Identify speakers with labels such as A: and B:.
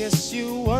A: guess you want.